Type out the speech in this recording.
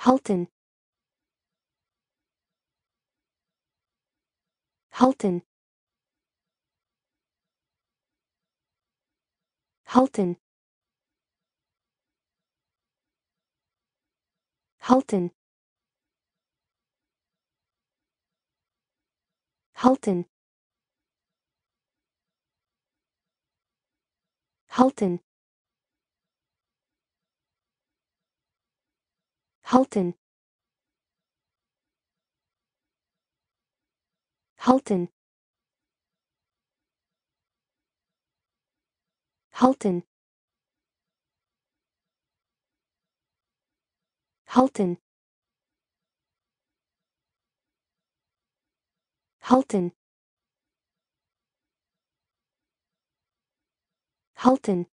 Halton. Halton. Halton. Halton. Halton. Halton. Halton. Halton. Halton. Halton. Halton. Halton.